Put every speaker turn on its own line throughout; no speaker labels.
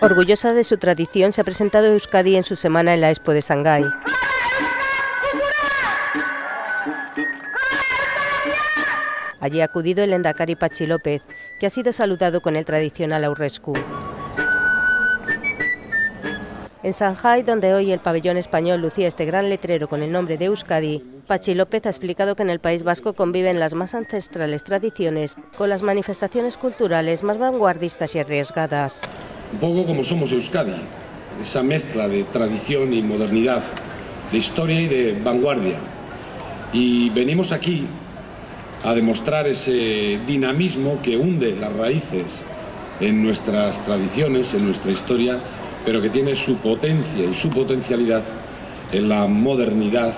Orgullosa de su tradición, se ha presentado Euskadi en su semana en la Expo de Shanghái. Allí ha acudido el endacari Pachi López, que ha sido saludado con el tradicional aurrescu. En Shanghái, donde hoy el pabellón español lucía este gran letrero con el nombre de Euskadi, Pachi López ha explicado que en el País Vasco conviven las más ancestrales tradiciones con las manifestaciones culturales más vanguardistas y arriesgadas
un poco como somos Euskadi, esa mezcla de tradición y modernidad, de historia y de vanguardia. Y venimos aquí a demostrar ese dinamismo que hunde las raíces en nuestras tradiciones, en nuestra historia, pero que tiene su potencia y su potencialidad en la modernidad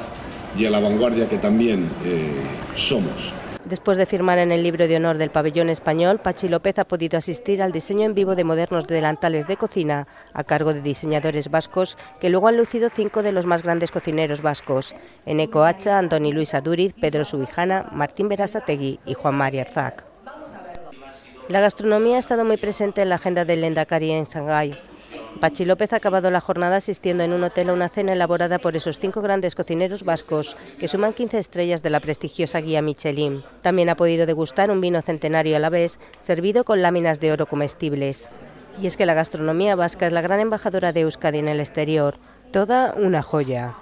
y en la vanguardia que también eh, somos.
Después de firmar en el libro de honor del pabellón español, Pachi López ha podido asistir al diseño en vivo de modernos delantales de cocina a cargo de diseñadores vascos que luego han lucido cinco de los más grandes cocineros vascos, Eneco Hacha, Antoni Luis Aduriz, Pedro Subijana, Martín Berasategui y Juan María Arzac. La gastronomía ha estado muy presente en la agenda del Lendakari en Shanghái. Pachi López ha acabado la jornada asistiendo en un hotel a una cena elaborada por esos cinco grandes cocineros vascos que suman 15 estrellas de la prestigiosa guía Michelin. También ha podido degustar un vino centenario a la vez, servido con láminas de oro comestibles. Y es que la gastronomía vasca es la gran embajadora de Euskadi en el exterior, toda una joya.